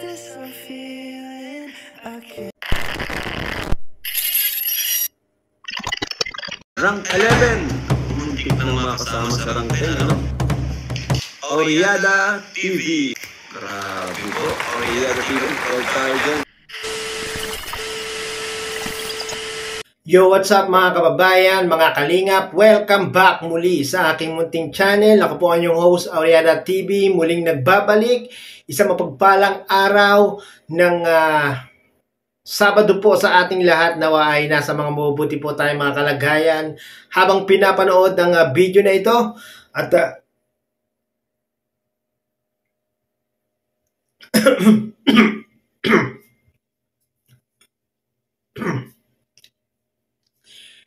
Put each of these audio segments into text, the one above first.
this a feeling I can't Rank 11. Muntik nang makasama sa rank 10, ano? Oriada TV. Grabe po. Oriada TV. All tayo dyan. Yo, what's up mga kababayan, mga kalingap? Welcome back muli sa aking munting channel. Ako po ang inyong host, Aureada TV. Muling nagbabalik. Isang mapagpalang araw ng ah, Sabado po sa ating lahat nawa ay nasa mga mabubuti po tayo mga kalagayan habang pinapanood ang ah, video na ito. At ah,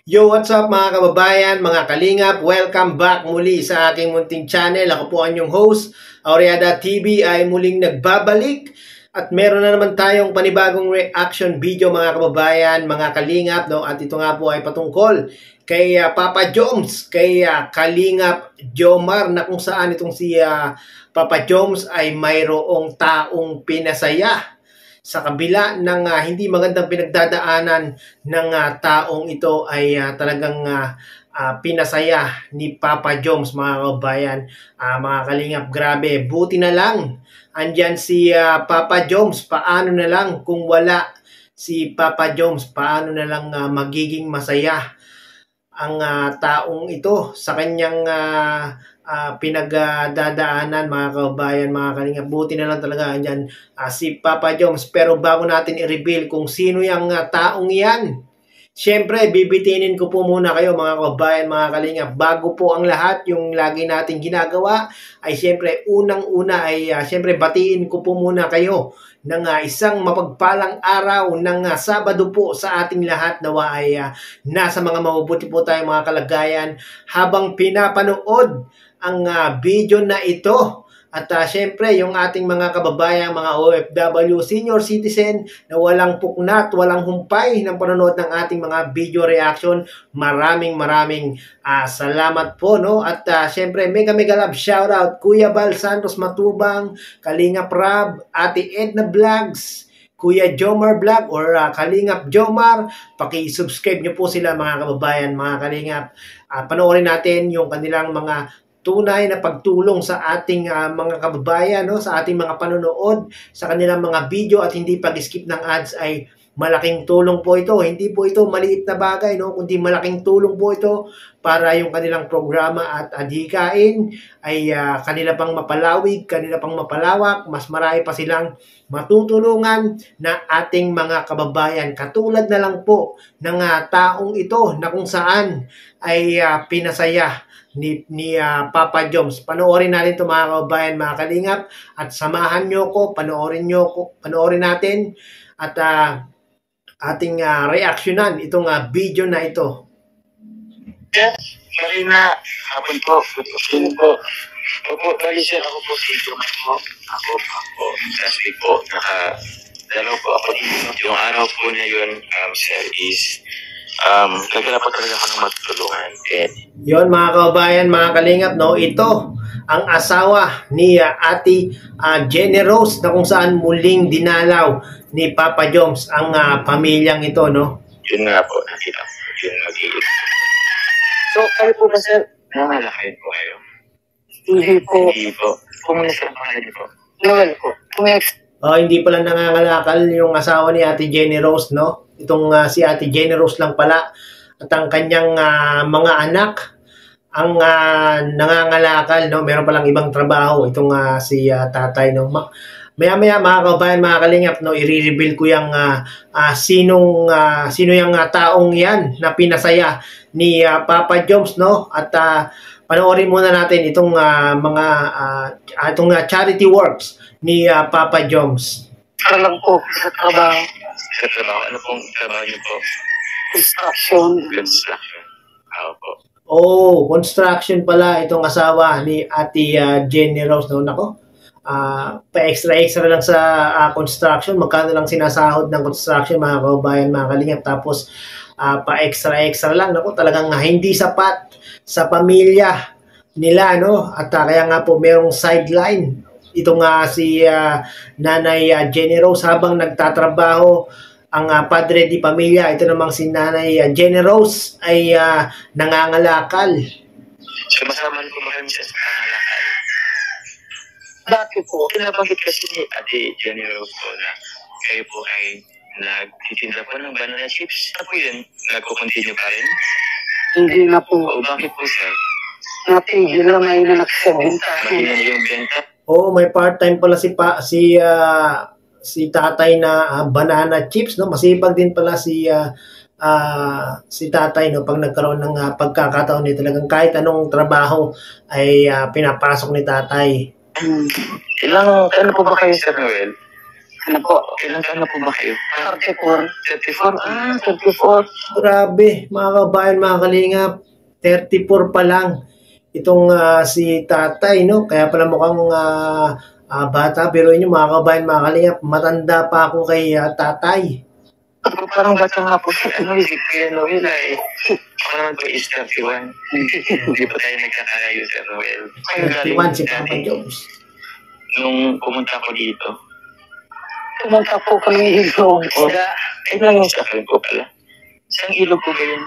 Yo, what's up mga kababayan, mga kalingap? Welcome back muli sa aking munting channel. Ako po ang inyong host, Aureada TV ay muling nagbabalik. At meron na naman tayong panibagong reaction video mga kababayan, mga kalingap. No? At ito nga po ay patungkol kay ah, Papa Joms, kay ah, Kalingap Jomar na kung saan itong si ah, Papa Joms ay mayroong taong pinasaya sa kabila ng ah, hindi magandang pinagdadaanan ng ah, taong ito ay ah, talagang ah, ah, pinasaya ni Papa Joms mga kababayan, Ah, mga kalingap, grabe, buti na lang andyan si ah, Papa Joms, paano na lang kung wala si Papa Joms, paano na lang ah, magiging masaya ang ah, taong ito sa kanyang ah, ah, pinagdadaanan mga kababayan, mga kalingap. Buti na lang talaga andyan ah, si Papa Joms. Pero bago natin i-reveal kung sino yung ah, taong yan, Siyempre, bibitinin ko po muna kayo mga kababayan, mga kalingap. Bago po ang lahat, yung lagi nating ginagawa, ay siyempre, unang-una ay uh, siyempre batiin ko po muna kayo ng ah, isang mapagpalang araw ng ah, Sabado po sa ating lahat nawa ay ah, nasa mga mabubuti po tayo mga kalagayan habang pinapanood ang ah, video na ito. At uh, syempre, yung ating mga kababayan, mga OFW, senior citizen na walang puknat, walang humpay ng panonood ng ating mga video reaction, maraming maraming ah, salamat po. No? At uh, syempre, mega mega love shoutout, Kuya Bal Santos Matubang, Kalinga Prab, Ate Edna Vlogs, Kuya Jomar Vlog or uh, Kalingap Jomar. Paki-subscribe nyo po sila mga kababayan, mga Kalingap. Uh, panoorin natin yung kanilang mga tunay na pagtulong sa ating ah, mga kababayan, no? sa ating mga panonood, sa kanilang mga video at hindi pag-skip ng ads ay malaking tulong po ito. Hindi po ito maliit na bagay, no? kundi malaking tulong po ito para yung kanilang programa at adhikain ay ah, kanila pang mapalawig, kanila pang mapalawak, mas marami pa silang matutulungan na ating mga kababayan. Katulad na lang po ng ah, taong ito na kung saan ay ah, pinasaya ni, ni ah, Papa Joms. Panoorin natin ito mga kababayan, mga kalingap at samahan nyo ko, panoorin nyo ko, panoorin natin at ah, ating ah, reaksyonan itong ah, video na ito. Yes, Marina, hapon po, good afternoon po. Opo, bali sir, ako po si Jomar po. Ako po po, last po, naka, dalaw po ako dito. Yung araw po na yun, um, sir, is, um, kagala po talaga ako ng magtulungan. And, Yon mga kababayan, mga kalingap, no, ito ang asawa ni ah, Ate ah, Jenny Rose na kung saan muling dinalaw ni Papa Joms ang ah, pamilyang ito, no? yun nga po, nakita ko, yun mag-iit. So, kayo po ba sir? Nangalakayin po kayo. Hindi po. Hindi po. Kung nasa pangalan niyo po. Noel po. Kung ex Oh, hindi pala nangangalakal yung asawa ni Ate Jenny Rose, no? Itong ah, si Ate Jenny lang pala at ang kanyang ah, mga anak ang ah, nangangalakal, no? Meron palang ibang trabaho itong ah, si ah, tatay, no? Ma- Maya-maya mga kababayan, mga kalingap, no, i-reveal ko yung ah, ah, sinong ah, sino yung ah, taong yan na pinasaya ni ah, Papa Joms, no? At ah, panoorin muna natin itong ah, mga ah, itong ah, charity works ni ah, Papa Joms. para lang po sa trabaho, Sa trabaho, ano pong trabaho niyo po? construction. Construction. Ako po. Oh, construction pala itong asawa ni Ate ah, Jenny Rose no nako. Ah, pa-extra-extra lang sa ah, construction, magkano lang sinasahod ng construction mga kababayan, mga kalingap. Tapos ah, pa-extra-extra lang, nako talagang hindi sapat sa pamilya nila no. At ah, kaya nga po merong sideline Ito nga si ah, Nanay ah, Jenny Rose habang nagtatrabaho ang ah, padre di pamilya. Ito namang si Nanay ah, Jenny Rose ay ah, nangangalakal. Sumasama ko ba kami siya sa pangalakal? Dati po. Pinabanggit kasi ni Ate Jenny Rose po na kayo po ay nagtitinda po ng banana chips. Po yun? Nagko-continue pa rin? Hindi na po. O bakit po sir? Natigil na may na nagsabinta. Mahina na yung benta? Oo, may part-time pala si pa, si ah, si tatay na ah, banana chips, no? Masipag din pala si ah, ah, si tatay no pag nagkaroon ng ah, pagkakataon ni talagang kahit anong trabaho ay ah, pinapasok ni tatay. Hmm. Ilang ano po ba kayo, Sir Noel? Ano po? Ilang taon na po ba kayo? 34. 34? Ah, 34. Grabe, mga kabayan, mga kalingap, 34 pa lang itong ah, si tatay, no? Kaya pala mukhang ah, ah, bata, pero inyo mga kabayan, mga kalingap, matanda pa ako kay ah, tatay. Parang bata nga po si ano, si Kuya Noel ay. Ako naman po is 31. Hindi pa tayo nagkakalayo, Sir Noel. Kayo galing 31 si Papa Jones. Nung pumunta ko dito. Pumunta po kami ilog. Oh, ay lang yung sa akin po pala. Saan ilog po ba yun?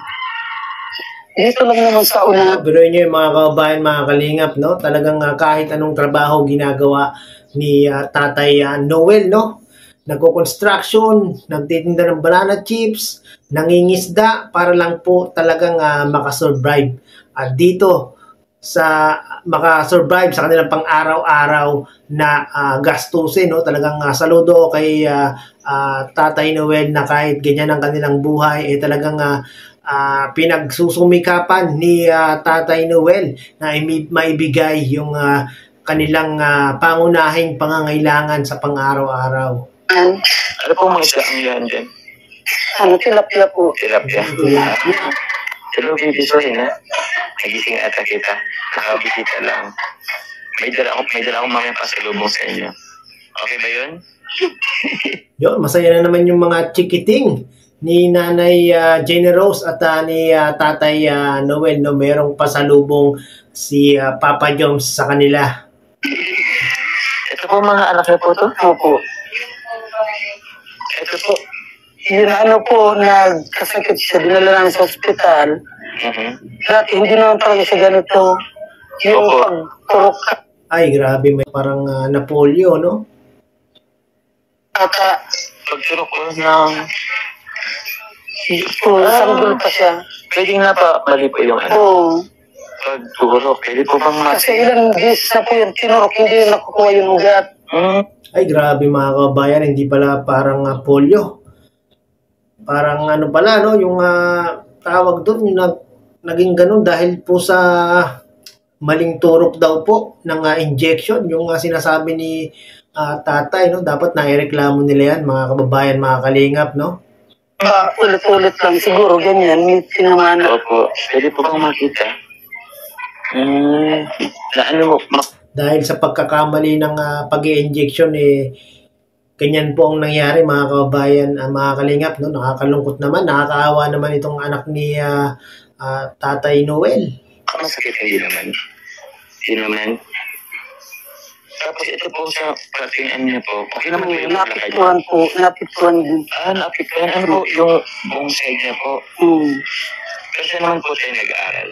Dito lang naman sa una. Pero inyo yung mga kabayan, mga kalingap, no? Talagang ah, kahit anong trabaho ginagawa ni ah, Tatay ah, Noel, no? Nagko-construction, nagtitinda ng banana chips, nangingisda para lang po talagang ah, makasurvive. At dito sa makasurvive sa kanilang pang-araw-araw na ah, gastusin, no? Talagang ah, saludo kay ah, ah, Tatay Noel na kahit ganyan ang kanilang buhay, eh talagang ah, ah, pinagsusumikapan ni ah, Tatay Noel na maibigay yung ah, kanilang ah, pangunahing pangangailangan sa pang-araw-araw. An, Ano po mga isla ang yan dyan? ano, tilapia po. Tilapia. Hello, baby Soy, ha? Nagising ata kita. Nakabisita lang. May dala akong, may dala akong mamaya pasalubong sa inyo. Okay ba yun? Yun, masaya na naman yung mga chikiting ni Nanay ah, Jenny Rose at ah, ni ah, Tatay ah, Noel no merong pasalubong si ah, Papa Jones sa kanila. Ito po mga anak niyo po to. Opo. Ito po. Yun ano po, nagkasakit siya, dinala namin sa ospital. Mhm. Dati hindi naman talaga siya ganito. Yung Opo. pagturok Ay, grabe, may parang ah, napolyo, no? ata, Pagturok ko ng... po, sanggol pa siya. Pwedeng na pa mali po yung ano. Oo. Pagturok. Pwede po bang mas... Kasi ilang beses na po yun, tinurok, hindi nakukuha yung ugat. Hmm. Ay, grabe mga kabayan, hindi pala parang ah, polio. Parang ano pala, no? Yung ah, tawag doon, yung nag, naging ganun dahil po sa maling turok daw po ng ah, injection. Yung ah, sinasabi ni ah, tatay, no? Dapat naireklamo nila yan, mga kababayan, mga kalingap, no? Ah, ulit-ulit lang, siguro ganyan, may tinamaan. Opo. Pwede po bang makita? Hmm. Na ano mo? Ma- Dahil sa pagkakamali ng pag injection eh, ganyan po ang nangyari mga kababayan, ah, mga kalingap, no? Nakakalungkot naman, nakakaawa naman itong anak ni ah, ah, Tatay Noel. masakit hindi naman. Hindi naman. Tapos ito po sa parating ano niya po. Okay naman po yung lakad. Napituan po, napituan din. Ah, naapektuhan. Ano po yung buong side niya po. Hmm. Siya naman po tayo nag-aaral.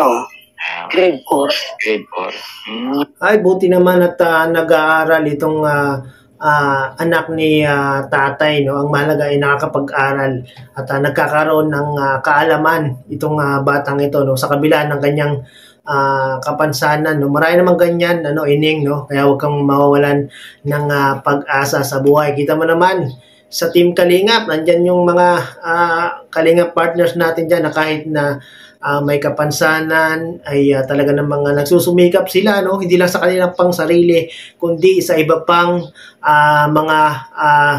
Oo, Ah, grade 4. grade 4. Hmm. Ay, buti naman at ah, nag-aaral itong ah, ah, anak ni ah, tatay. No? Ang mahalaga ay nakakapag-aral at ah, nagkakaroon ng ah, kaalaman itong ah, batang ito no? sa kabila ng kanyang ah, kapansanan. No? Marami namang ganyan, ano, ining, no? kaya huwag kang mawawalan ng ah, pag-asa sa buhay. Kita mo naman, sa Team Kalingap, nandyan yung mga ah, Kalingap partners natin dyan na kahit na ah, may kapansanan ay ah, talaga ng mga nagsusumikap sila no? Hindi lang sa kanilang pang sarili kundi sa iba pang ah, mga ah,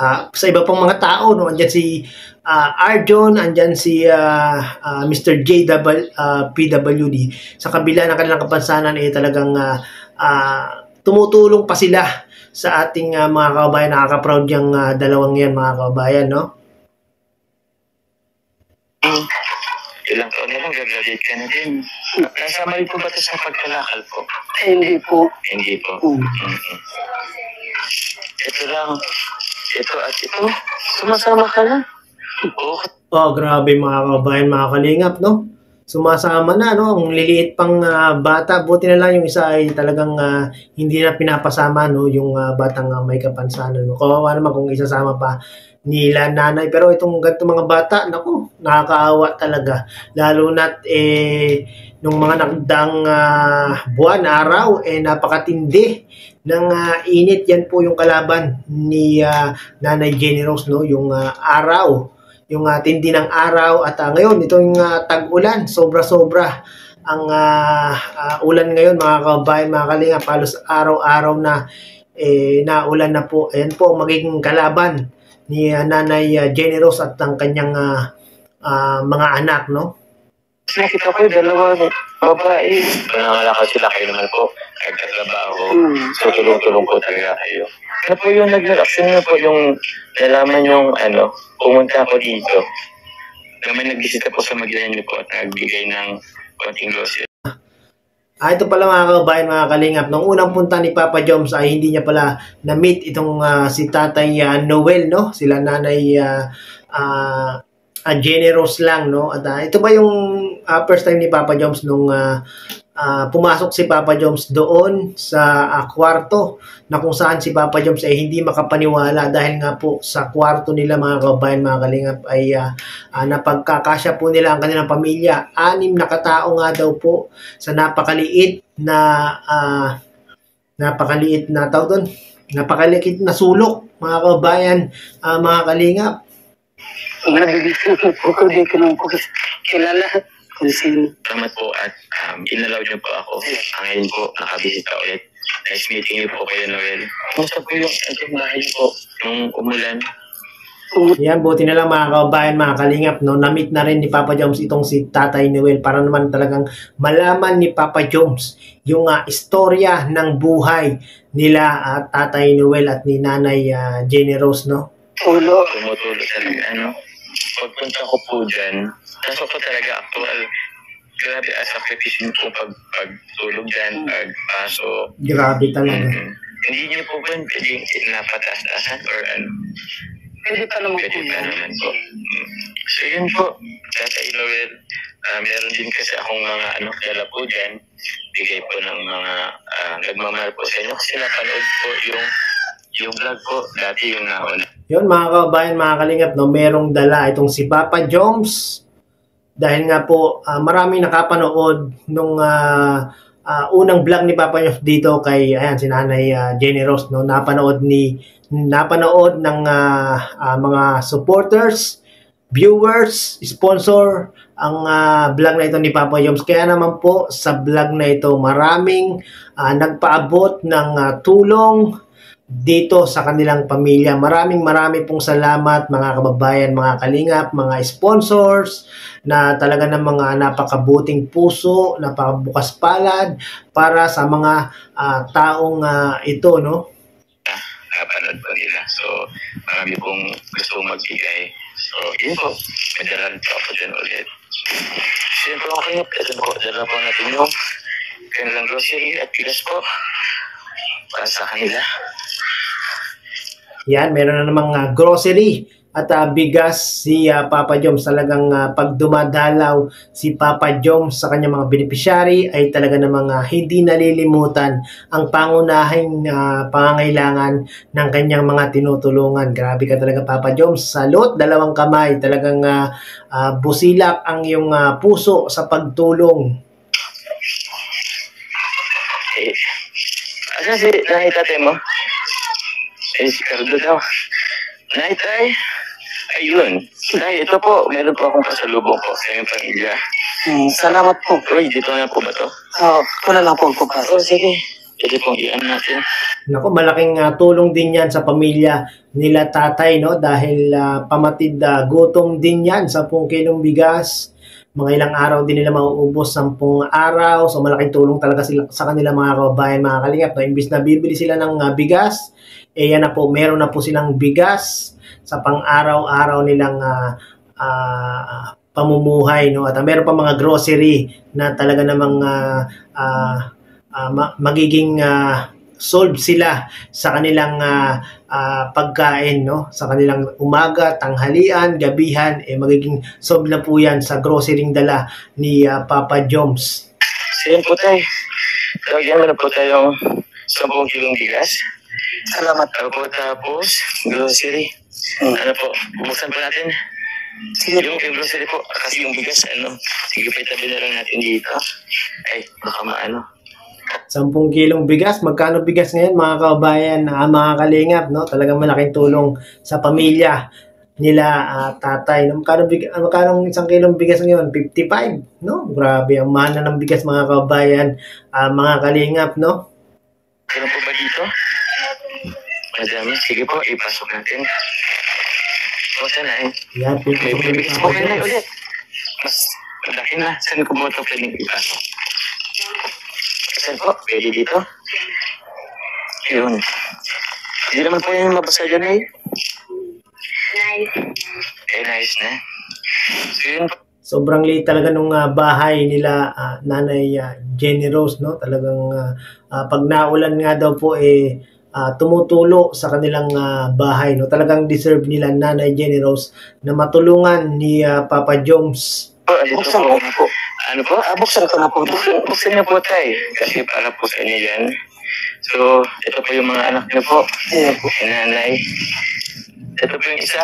ah, sa iba pang mga tao no? Andyan si ah, Arjon andyan si ah, ah, Mr. JW ah, PWD sa kabila ng kanilang kapansanan ay talagang ah, ah, tumutulong pa sila sa ating ah, mga kababayan. Nakaka-proud yung ah, dalawang yan mga kababayan no ilang taon na lang, gagraduate ka na din. Nasama rin po ba ito sa pagkalakal po? Eh, hindi po. Hindi po. Hmm. Mm-mm. Ito lang. Ito at ito. Sumasama ka na. Oo, Oh, grabe mga kababayan, mga kalingap, no? Sumasama na, no? Ang liliit pang ah, bata. Buti na lang yung isa ay talagang ah, hindi na pinapasama, no? Yung ah, batang ah, may kapansanan, no? Kawawa naman kung isasama pa nila nanay. Pero itong ganito mga bata, naku, nakakaawa talaga. Lalo na't, eh, nung mga nakdang ah, buwan, araw, eh, napakatindi ng ah, init. Yan po yung kalaban ni ah, Nanay Jenny no? Yung ah, araw yung uh, tindi ng araw at ah, ngayon itong uh, tag-ulan sobra-sobra ang ah, ah, ulan ngayon mga kababayan mga kalinga halos araw-araw na eh, na ulan na po ayan po magiging kalaban ni ah, Nanay uh, Jenny Rose at ang kanyang ah, ah, mga anak no Nakita ko yung dalawa babae. Nangangalakal sila kayo naman po. Nagtatrabaho. Hmm. So, tulong-tulong po talaga kayo. Ano po yung nag-action niyo po yung nalaman yung ano, pumunta ako dito. Na may nagbisita po sa magilan niyo po at nagbigay ng konting grocery. Ah, ito pala mga kababayan, mga kalingap. Nung unang punta ni Papa Joms ay hindi niya pala na-meet itong ah, si Tatay ah, Noel, no? Sila Nanay ah, ah, ah, generous lang, no? At ah, ito ba yung ah, first time ni Papa Joms nung ah, ah, pumasok si Papa Joms doon sa ah, kwarto na kung saan si Papa Joms ay hindi makapaniwala dahil nga po sa kwarto nila mga kababayan, mga kalingap ay ah, ah, napagkakasya po nila ang kanilang pamilya. Anim na katao nga daw po sa napakaliit na ah, napakaliit na tawag doon, napakaliit na sulok mga kababayan, ah, mga kalingap. Nabibigyan po ko, di ko naman po kilala sino. Salamat po at um, inalaw niyo po ako. Ang ngayon po, nakabisita ulit. Nice meeting niyo po kayo, Noel. Kumusta po yung bahay niyo po? Nung umulan, Yan, buti na lang mga kababayan, mga kalingap, no? Na-meet na rin ni Papa Joms itong si Tatay Noel para naman talagang malaman ni Papa Joms yung ah, istorya ng buhay nila at Tatay Noel at ni Nanay ah, Jenny Rose, no? Ulo. tumutulo talaga, ano. Pagpunta ko po dyan, kaso po talaga actual, grabe ang sakripisyo niyo po pag, pagtulog dyan, pagpaso. Grabe talaga. Mm. Hindi niyo po ba pwedeng napataas-taasan or ano? Pwede pa naman po Pwede pa yan. naman po. Mm. So yun po, Tatay Noel, ah, meron din kasi akong mga ano, kilala po dyan. Bigay po ng mga ah, nagmamahal po sa inyo. Kasi napanood po yung yung vlog po, dati yung nauna. Yun mga kababayan, mga kalingap, no, merong dala itong si Papa Joms. Dahil nga po, ah, maraming nakapanood nung ah, ah, unang vlog ni Papa Joms dito kay ayan, si Nanay ah, Jenny Rose. No, napanood ni napanood ng ah, ah, mga supporters, viewers, sponsor ang ah, vlog na ito ni Papa Joms. Kaya naman po sa vlog na ito maraming ah, nagpaabot ng ah, tulong dito sa kanilang pamilya. Maraming maraming pong salamat mga kababayan, mga kalingap, mga sponsors na talaga ng mga napakabuting puso, napakabukas palad para sa mga ah, taong ah, ito, no? Napanood po nila. So, marami pong gusto magbigay. So, yun po. May dalan po ako dyan ulit. Yun po okay. Ito po, dala po natin yung kanilang grocery at bigas po para sa kanila. Yan, meron na namang ah, grocery at ah, bigas si ah, Papa Joms. Talagang ah, pag dumadalaw si Papa Joms sa kanyang mga beneficiary ay talaga namang ah, hindi nalilimutan ang pangunahing ah, pangangailangan ng kanyang mga tinutulungan. Grabe ka talaga Papa Joms. Salot, dalawang kamay. Talagang ah, ah, busilak ang iyong ah, puso sa pagtulong. Eh, asan si nahitate mo? Eh, si Cardo daw. Naitay. Ayun. Nay, ito po. Meron po akong pasalubong po sa iyong pamilya. Hmm, salamat po. Uy, dito na po ba to? Oh, ito na lang po ang pagpasok. Oh, sige. Ito pong iyan natin. Nako, malaking ah, tulong din yan sa pamilya nila tatay, no? Dahil ah, pamatid ah, gutom din yan sa 10 kilong bigas. Mga ilang araw din nila mauubos 10 araw. So malaking tulong talaga sila, sa kanila mga kababayan, mga kalingap. No? Imbis na bibili sila ng ah, bigas, eh yan na po, meron na po silang bigas sa pang-araw-araw nilang ah, ah, pamumuhay no at ah, meron pa mga grocery na talaga namang ah, ah, ma- magiging ah, solve sila sa kanilang ah, ah, pagkain no sa kanilang umaga, tanghalian, gabihan eh magiging solve na po yan sa grocery dala ni ah, Papa Joms. So yun po tayo. Lagyan mo na po tayong 10 kilong bigas. Salamat. Po tapos, grocery. Ano po, buksan po natin. Sige Yung, yung grocery po, kasi yung bigas, ano, sige pa itabi na lang natin dito. Ay, baka maano. 10 kilong bigas. Magkano bigas ngayon mga kabayan, ah, mga kalingap, no? Talagang malaking tulong sa pamilya nila ah, tatay. No? Magkano, big, ah, magkano isang kilong bigas ngayon? 55, no? Grabe, ang mahal na ng bigas mga kabayan, ah, mga kalingap, no? Ano po ba dito? Madami. Sige po, ipasok natin. Buksan na eh. Yan, bigas Joms. ulit. Mas malaki na. Saan ko mo ito pwedeng ipasok? Saan po? Pwede dito? Yun. Hindi naman po yung mabasa dyan eh. Nice. Eh, nice na. So yun po. Sobrang liit talaga nung ah, bahay nila ah, Nanay ah, Jenny Rose no talagang ah, ah, pag naulan nga daw po eh ah, tumutulo sa kanilang ah, bahay no talagang deserve nila Nanay Jenny Rose na matulungan ni ah, Papa Po, andito Buksan po. Ano po? Ah, buksan ko na po. Buksan, buksan niyo po tayo. Kasi para po sa inyo yan. So, ito po yung mga anak niyo po. Ayan po. Nanay. Ito po yung isa.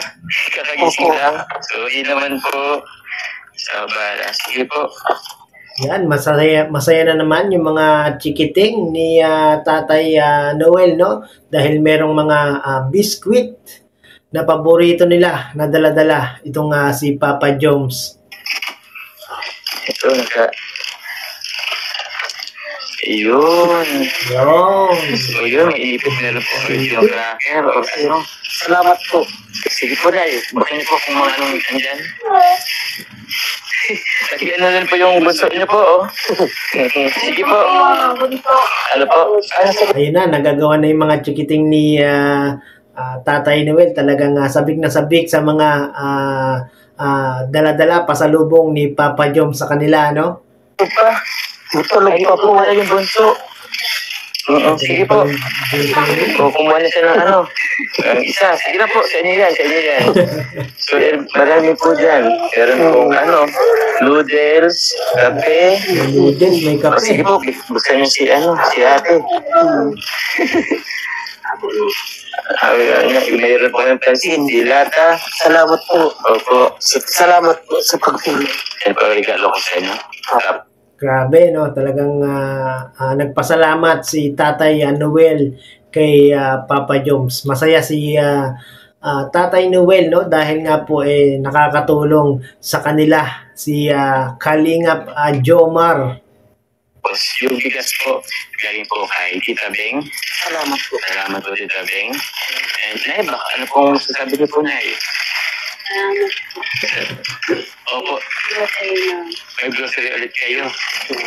Kakagising Opo. lang. So, yun naman po. Sa bala. Sige po. Yan, masaya, masaya na naman yung mga chikiting ni ah, Tatay ah, Noel, no? Dahil merong mga ah, biscuit na paborito nila na dala-dala itong ah, si Papa Joms. Ito, naka... Ayun. Yun. So, yun. May inipit na rin po ulit yung cracker o ano. Salamat po. Sige po, Day. Baka niyo po kung mga anong andyan. Lagyan na rin po yung bunso niyo po, oh. Sige po. Ano po? Ano Ayun na, nagagawa na yung mga chikiting ni ah, ah, Tatay Noel. Talagang ah, sabik na sabik sa mga ah, ah, dala-dala pasalubong ni Papa Jom sa kanila, no? pa? Matulog Ay, pa po, wala yung bunso. Oo, sige po. O, kumuha na siya ng ano. Isa, sige na po, sa inyo yan, sa inyo yan. So, eh, marami po dyan. Meron po, ano, noodles, kape. Noodles, may O, sige kape. po, buksan niyo si, ano, si ate. Sabi nga niya, mayroon po ng pansin, dilata. Salamat po. Opo, Salamat po sa pagpili. yan po ang regalo ko sa inyo. Grabe, no? Talagang ah, ah, nagpasalamat si Tatay ah, Noel kay ah, Papa Joms. Masaya si ah, ah, Tatay Noel, no? Dahil nga po eh nakakatulong sa kanila si ah, Kalingap ah, Jomar. Tapos yung bigas po, galing po kay Tita Beng. Salamat po. Salamat po, Tita Beng. And, Nay, baka ano pong sasabi niyo po, Nay? Salamat Opo, po kayo na. may grocery ulit kayo.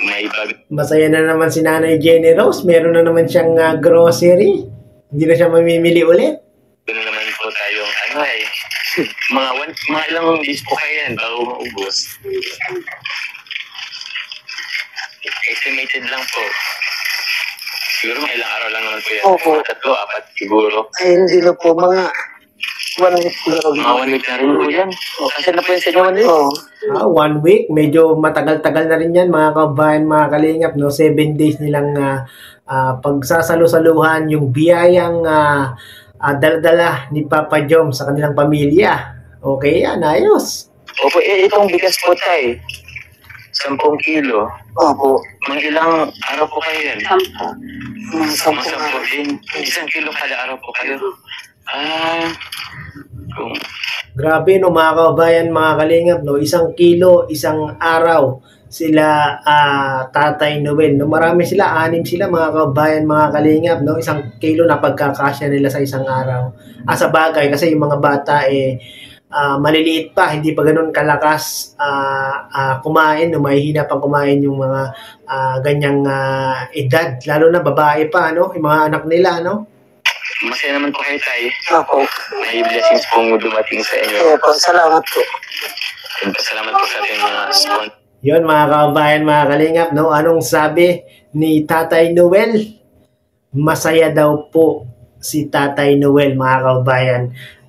May bag. Masaya na naman si Nanay Jenny Rose. Meron na naman siyang ah, grocery. Hindi na siya mamimili ulit. Doon naman po tayong, ano eh, mga, one, mga ilang days po kayo yan bago maubos. Estimated lang po. Siguro mga ilang araw lang naman po yan. Opo. Mga tatlo, apat siguro. Ay, hindi na po. Mga one week na Mga one week na rin po yan. Kasi na po yan sa inyo one week. Oo. Ah, one week, medyo matagal-tagal na rin yan mga kabayan, mga kalingap, no? Seven days nilang ah, ah, pagsasalu-saluhan yung biyayang ah, ah, dala-dala ni Papa Jom sa kanilang pamilya. Okay yan, ayos. Opo, eh, itong bigas po tayo. Sampung kilo. Opo. Mga ilang araw po kayo yan? Sampo. Mga sampung sampu araw. din. Isang kilo kada araw po kayo. Ah, kung Grabe no mga kabayan, mga kalingap, no? Isang kilo, isang araw sila ah, Tatay Noel. No, marami sila, anim sila mga kabayan, mga kalingap, no? Isang kilo na pagkakasya nila sa isang araw. Ah, sa bagay, kasi yung mga bata eh ah, maliliit pa, hindi pa ganun kalakas ah, ah, kumain, no? mahihina pang kumain yung mga ah, ganyang ah, edad, lalo na babae pa, no? Yung mga anak nila, no? masaya naman po kayo tayo. Opo. May blessings pong dumating sa inyo. Kaya po, salamat po. Yun, Salamat po sa ating mga sponsor. Yon mga kababayan, mga kalingap, no? Anong sabi ni Tatay Noel? Masaya daw po si Tatay Noel, mga kababayan.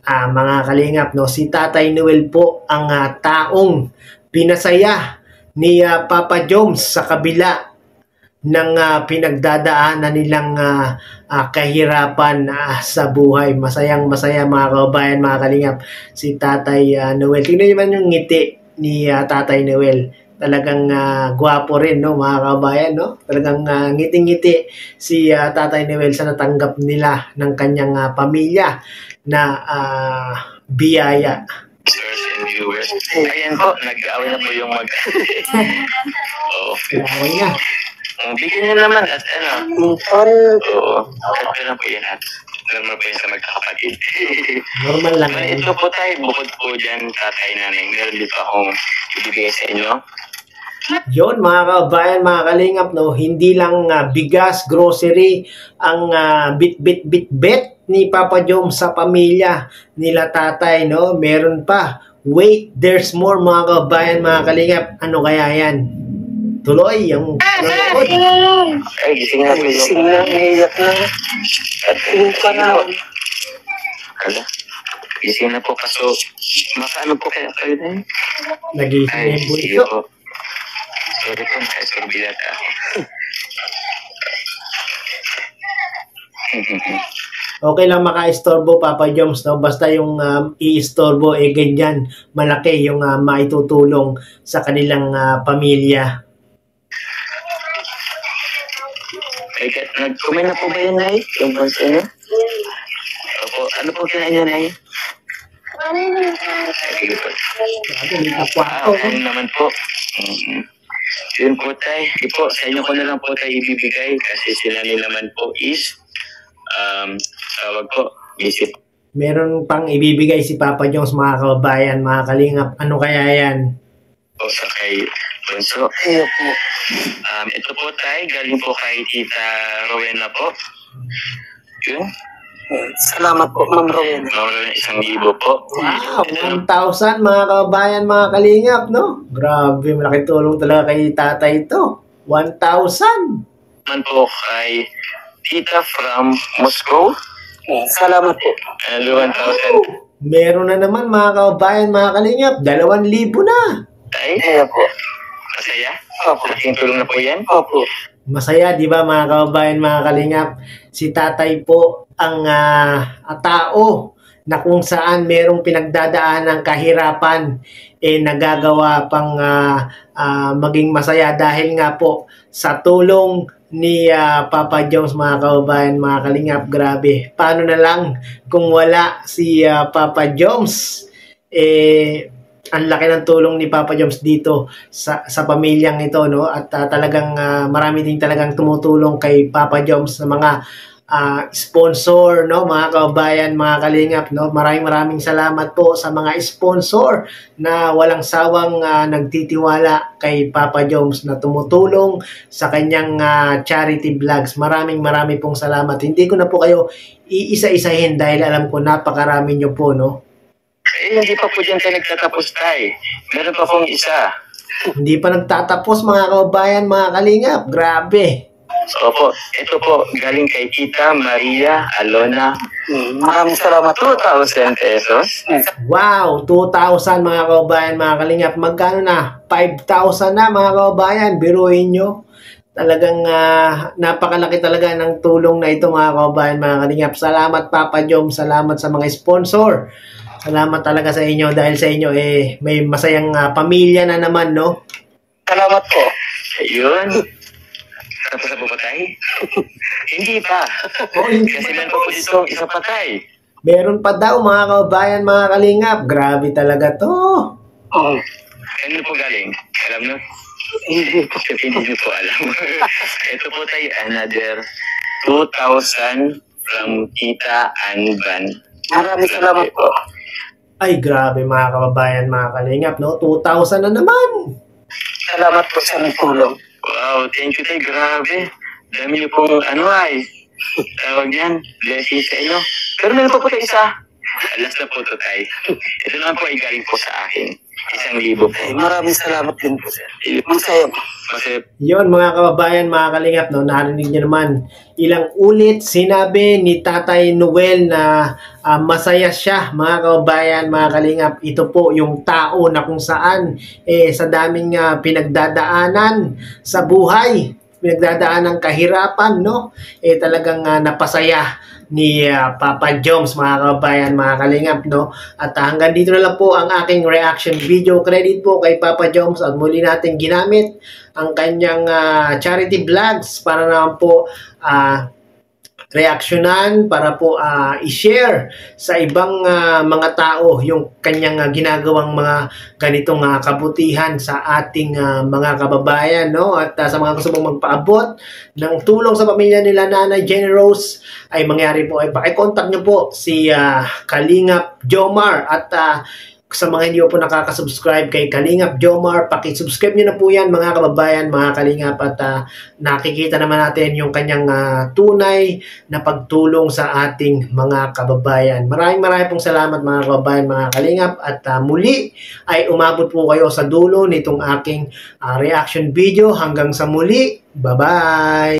Ah, mga kalingap, no? Si Tatay Noel po ang ah, taong pinasaya ni ah, Papa Joms sa kabila ng ah, pinagdadaanan nilang ah, ah, kahirapan ah, sa buhay. Masayang masaya mga kababayan, mga kalingap, si Tatay ah, Noel. Tingnan niyo man yung ngiti ni ah, Tatay Noel talagang ah, gwapo rin no mga kabayan no talagang ah, ngiting-ngiti si ah, Tatay Noel sa natanggap nila ng kanyang ah, pamilya na ah, biyaya and viewers. Ayan po, nag-away na po yung mag... Oo. Kailangan niya Um, bigyan niyo naman at ano. Parang Oo. Okay lang po yan at normal po yan sa magkakapatid. normal lang ito po tayo, bukod po dyan, tatay nanay, meron dito akong ibibigay sa inyo. Yon mga kabayan, mga kalingap, no, hindi lang ah, bigas, grocery, ang ah, bit bit bit bet ni Papa Jom sa pamilya nila tatay, no? Meron pa. Wait, there's more mga kabayan, mga kalingap. Ano kaya yan? Tuloy, yung. Ay, gising na gising na, naiyak na. At Hindi pa na. Hala. Gising na po kaso, makaano po kaya kayo na yun? Nagising na yung. Sorry po, nakasorbidata ako. Okay lang maka-istorbo, Papa Joms, no? Basta yung um, i-istorbo, eh, ganyan, malaki yung ah, maitutulong sa kanilang ah, pamilya. Ay, nag-comment na po ba yun, Nay? Yung pansin niyo? Opo, ano po kinain niyo, Nay? Sige po. Grabe, may Ah, ano naman po. Mm-hmm. Yun po tay. Di po, sa inyo ko na lang po tayo ibibigay kasi sila naman po is um, tawag po, visit Meron pang ibibigay si Papa Joms, mga kababayan, mga kalingap. Ano kaya yan? po sa kay Bunso. Iyo po. Um, ito po tay, galing po kay Tita Rowena po. Yun, Salamat po, Ma'am Rowena. nawala ng isang libo po. Wow, Ito, 1,000 mga kababayan, mga kalingap, no? Grabe, malaki tulong talaga kay tatay ito. 1,000! naman po kay Tita from Moscow. Salamat po. Ano, 1,000 Meron na naman mga kababayan, mga kalingap, 2,000 na! tay. Iyo po. Masaya. Opo. Malaking tulong na po yan. Opo. Masaya, di ba mga kababayan, mga kalingap? Si tatay po ang ah, tao na kung saan merong pinagdadaan ng kahirapan, eh nagagawa pang ah, ah, maging masaya dahil nga po sa tulong ni ah, Papa Jones, mga kababayan, mga kalingap, grabe. Paano na lang kung wala si ah, Papa Jones? Eh, ang laki ng tulong ni Papa Joms dito sa sa pamilyang ito no at ah, talagang ah, marami din talagang tumutulong kay Papa Joms sa mga ah, sponsor no mga kababayan mga kalingap no maraming maraming salamat po sa mga sponsor na walang sawang ah, nagtitiwala kay Papa Joms na tumutulong sa kanyang ah, charity vlogs maraming maraming pong salamat hindi ko na po kayo iisa-isahin dahil alam ko napakarami nyo po no Eh, hindi pa po dyan tayo nagtatapos tayo. Meron pa pong isa. Hindi pa nagtatapos mga kababayan, mga kalingap. Grabe. Opo, ito po, galing kay Tita Maria Alona, Mm, Maraming salamat po. 2,000 pesos. Wow, 2,000 mga kababayan, mga kalingap. Magkano na? 5,000 na mga kababayan. Biruin nyo. Talagang ah, napakalaki talaga ng tulong na ito mga kababayan, mga kalingap. Salamat Papa Jom, salamat sa mga sponsor. Salamat talaga sa inyo dahil sa inyo eh may masayang ah, pamilya na naman, no? Salamat po. Ayun. Na po tayo? hindi pa. Oh, hindi Kasi meron pa po dito isa pa tayo. Meron pa daw mga kababayan, mga kalingap. Grabe talaga to. Oh, Ano po galing? Alam nyo? hindi po. Hindi nyo po alam. ito po tayo, another 2,000 from Tita Anban. Maraming salamat po. Ay, grabe mga kababayan, mga kalingap, no? 2,000 na naman. Salamat po sa tulong. Wow, thank you tayo. Grabe. Dami niyo pong ano ay. Tawag yan. Blessings sa inyo. Pero meron pa po tayo isa. Last na po to, Tay. Ito naman po ay galing po sa akin. Isang libo po. Maraming salamat din po, sir. Masaya po. Kasi Yon mga kababayan, mga kalingap, no, narinig niyo naman ilang ulit sinabi ni Tatay Noel na ah, masaya siya, mga kababayan, mga kalingap. Ito po yung tao na kung saan eh, sa daming ah, pinagdadaanan sa buhay, pinagdadaan ng kahirapan, no? Eh talagang ah, napasaya ni ah, Papa Joms, mga kababayan, mga kalingap, no? At ah, hanggang dito na lang po ang aking reaction video. Credit po kay Papa Joms at muli natin ginamit ang kanyang ah, charity vlogs para naman po ah, reaksyonan para po ah, i-share sa ibang ah, mga tao yung kanyang ah, ginagawang mga ganitong ah, kabutihan sa ating ah, mga kababayan no? At ah, sa mga gusto mong magpaabot ng tulong sa pamilya nila Nanay Rose ay mangyari po ay paki-contact niyo po si ah, Kalingap Jomar at ah, sa mga hindi po nakaka-subscribe kay Kalingap Jomar, paki-subscribe niyo na po yan mga kababayan, mga Kalingap at ah, nakikita naman natin yung kanyang ah, tunay na pagtulong sa ating mga kababayan. Maraming maraming pong salamat mga kababayan, mga Kalingap at ah, muli ay umabot po kayo sa dulo nitong aking ah, reaction video. Hanggang sa muli, bye-bye!